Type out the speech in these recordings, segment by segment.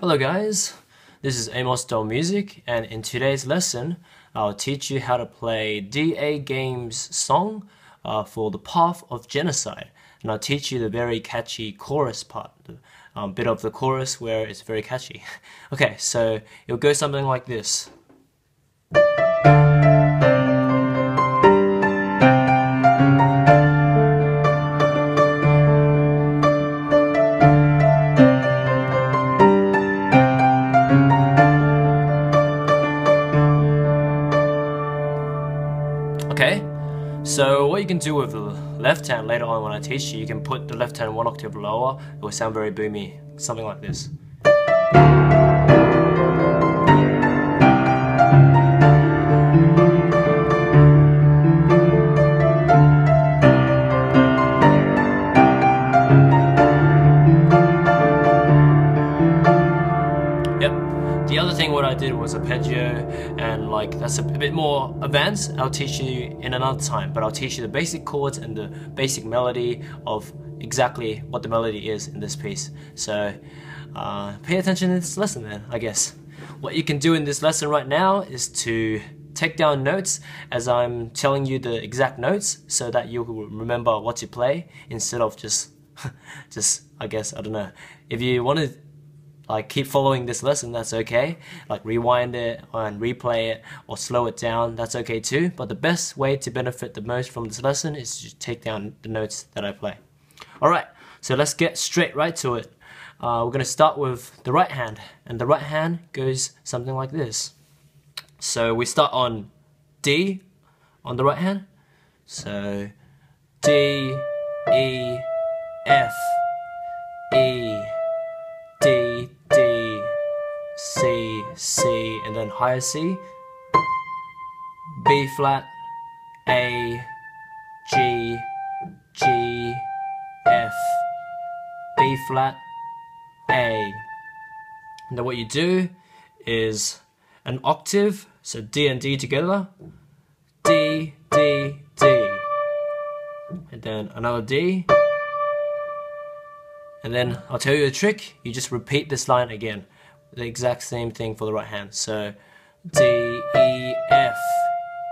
Hello guys, this is Amosdoll Music and in today's lesson I'll teach you how to play DA Games song uh, for the Path of Genocide and I'll teach you the very catchy chorus part, um, bit of the chorus where it's very catchy. okay, so it'll go something like this. Left hand later on when I teach you, you can put the left hand one octave lower, it will sound very boomy, something like this. And like that's a bit more advanced. I'll teach you in another time, but I'll teach you the basic chords and the basic melody of exactly what the melody is in this piece. So uh, pay attention in this lesson then, I guess. What you can do in this lesson right now is to take down notes as I'm telling you the exact notes so that you will remember what to play instead of just just I guess I don't know. If you want to like keep following this lesson that's okay. Like rewind it and replay it or slow it down that's okay too. But the best way to benefit the most from this lesson is to take down the notes that I play. Alright so let's get straight right to it. Uh, we're gonna start with the right hand and the right hand goes something like this. So we start on D on the right hand. So D E F E C and then higher C. B flat A G G F. B flat A. Now what you do is an octave so D and D together. D D D. And then another D. And then I'll tell you a trick, you just repeat this line again. The exact same thing for the right hand. So D, E, F,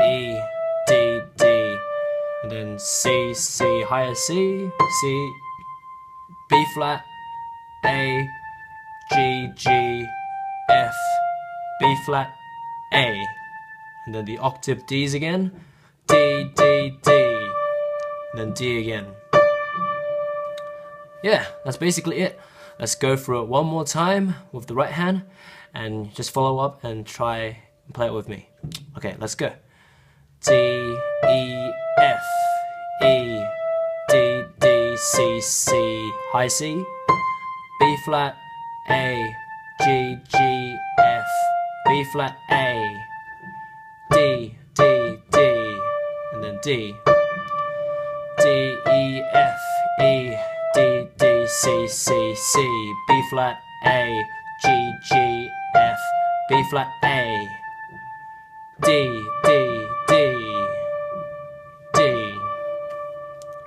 E, D, D. And then C, C, higher C, C, B flat, A, G, G, F, B flat, A. And then the octave D's again. D, D, D. And then D again yeah, that's basically it. Let's go through it one more time with the right hand and just follow up and try and play it with me. Okay, let's go. D, E, F, E, D, D, C, C, high C, B flat, A, G, G, F, B flat, A, D, D, D, and then D, D, E, F, E, C, C, C, B flat, A, G, G, F, B flat, A, D, D, D, D.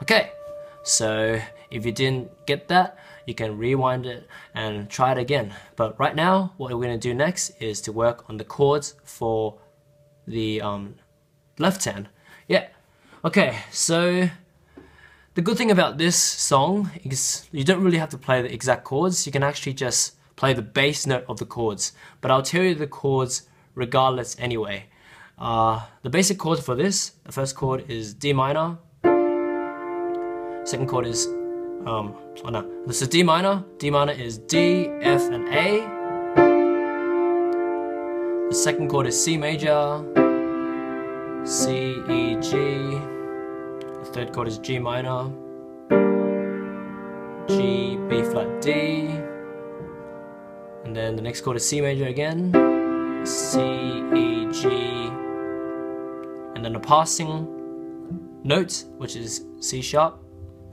Okay, so if you didn't get that, you can rewind it and try it again. But right now, what we're going to do next is to work on the chords for the um, left hand. Yeah. Okay, so the good thing about this song is you don't really have to play the exact chords. You can actually just play the bass note of the chords. But I'll tell you the chords regardless anyway. Uh, the basic chords for this, the first chord is D minor. Second chord is, um, oh no, this is D minor. D minor is D, F, and A. The second chord is C major, C, E, G. The third chord is G minor, G, B flat, D. And then the next chord is C major again, C, E, G. And then a passing note, which is C sharp.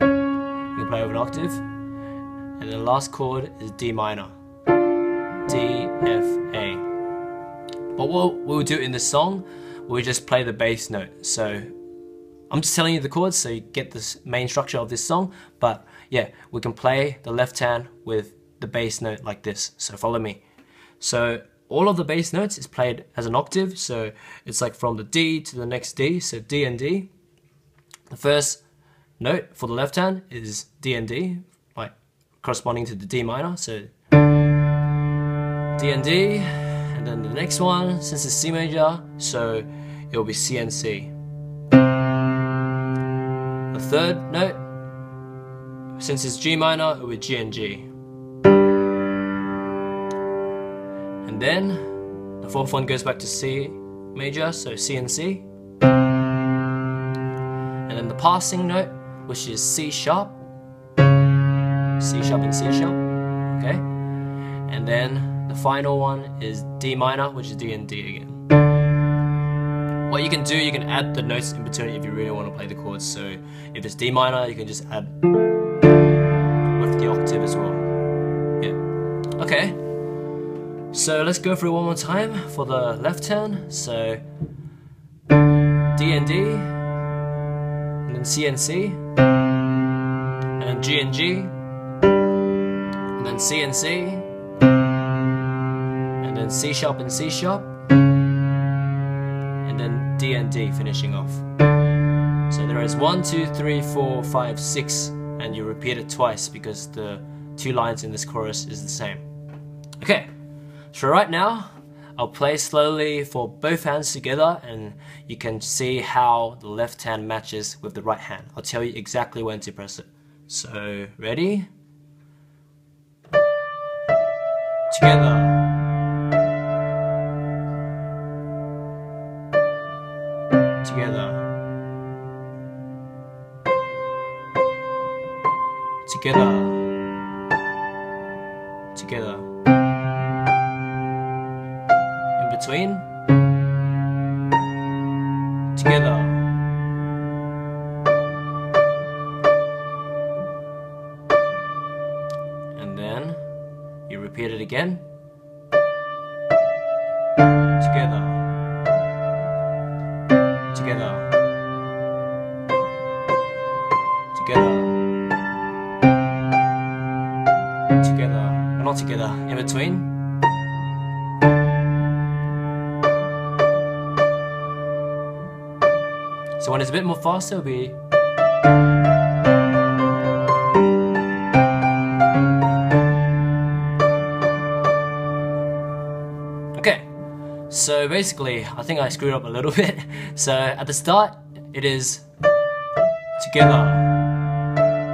You can play over an octave. And then the last chord is D minor, D, F, A. But what we'll do in this song, we'll just play the bass note. So I'm just telling you the chords so you get the main structure of this song. But yeah, we can play the left hand with the bass note like this. So follow me. So all of the bass notes is played as an octave. So it's like from the D to the next D. So D and D. The first note for the left hand is D and D, like corresponding to the D minor. So D and D, and then the next one, since it's C major, so it will be C and C. The third note, since it's G minor, it be G and G. And then the fourth one goes back to C major, so C and C. And then the passing note, which is C sharp, C sharp and C sharp, okay? And then the final one is D minor, which is D and D again. What you can do, you can add the notes in between if you really want to play the chords. So if it's D minor, you can just add with the octave as well. Yeah. Okay. So let's go through one more time for the left hand. So D and D, and then C and C, and then G and G, and then C and C, and then C sharp and C sharp, D and D finishing off. So there is one, two, three, four, five, six, and you repeat it twice because the two lines in this chorus is the same. Okay. So right now, I'll play slowly for both hands together and you can see how the left hand matches with the right hand. I'll tell you exactly when to press it. So, ready? Together. Together. Together. In between. Together. And then you repeat it again. Together. and Not together. In between. So when it's a bit more faster, it'll be. Okay, so basically, I think I screwed up a little bit. So at the start, it is together,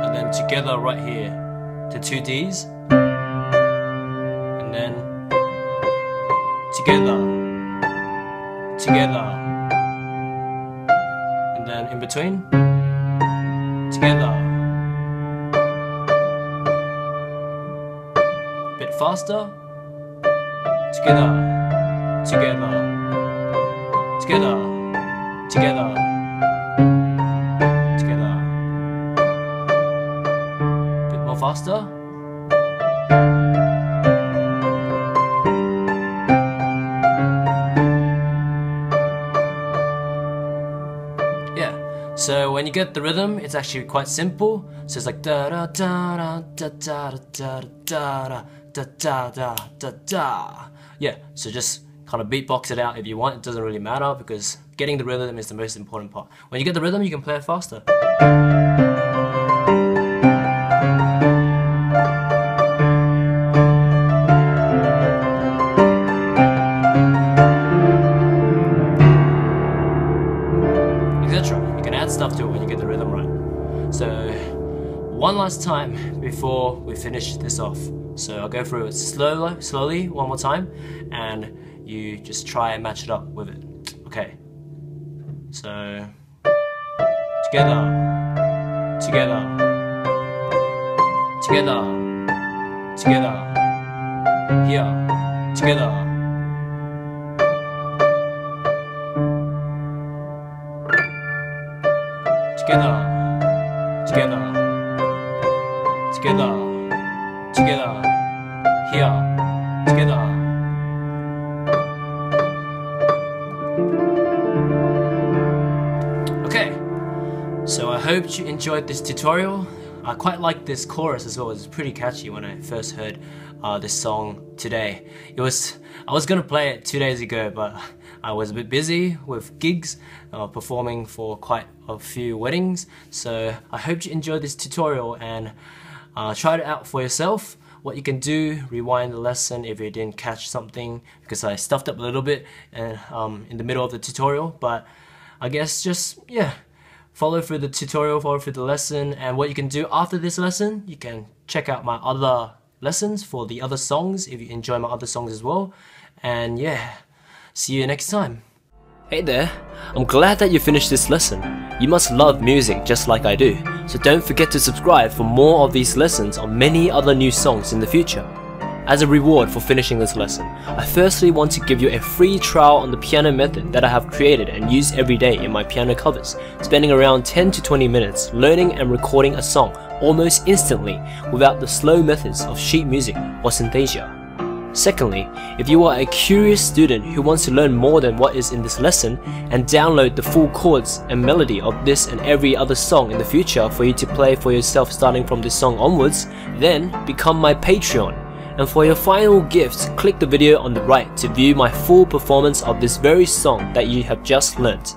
and then together right here to two Ds, and then together, together, and then in between, together. a Bit faster, together, together, together, together, together. Faster. Yeah. So when you get the rhythm, it's actually quite simple. So it's like da da da da da da da da da da da da da. Yeah. So just kind of beatbox it out if you want. It doesn't really matter because getting the rhythm is the most important part. When you get the rhythm, you can play it faster. Last time before we finish this off. So I'll go through it slowly, slowly one more time, and you just try and match it up with it. Okay. So together, together, together, together, here, together. together, together, together, together, here, together. Okay, so I hope you enjoyed this tutorial. I quite like this chorus as well. It's pretty catchy when I first heard uh, this song today. It was I was gonna play it two days ago, but I was a bit busy with gigs, uh, performing for quite a few weddings. So I hope you enjoyed this tutorial and uh, try it out for yourself. What you can do, rewind the lesson if you didn't catch something because I stuffed up a little bit and um, in the middle of the tutorial. But I guess just yeah, follow through the tutorial, follow through the lesson, and what you can do after this lesson, you can check out my other lessons for the other songs if you enjoy my other songs as well. And yeah, see you next time. Hey there, I'm glad that you finished this lesson. You must love music just like I do, so don't forget to subscribe for more of these lessons on many other new songs in the future. As a reward for finishing this lesson, I firstly want to give you a free trial on the piano method that I have created and use every day in my piano covers, spending around 10 to 20 minutes learning and recording a song almost instantly without the slow methods of sheet music or synthesia. Secondly, if you are a curious student who wants to learn more than what is in this lesson and download the full chords and melody of this and every other song in the future for you to play for yourself starting from this song onwards, then become my Patreon. And for your final gift, click the video on the right to view my full performance of this very song that you have just learnt.